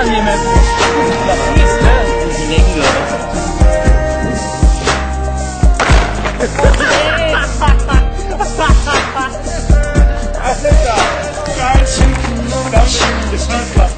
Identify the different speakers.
Speaker 1: annehmen. Das ist, ne?
Speaker 2: Die Länge. Alles klar.
Speaker 1: Geilchen, Flaschen, Geschmack.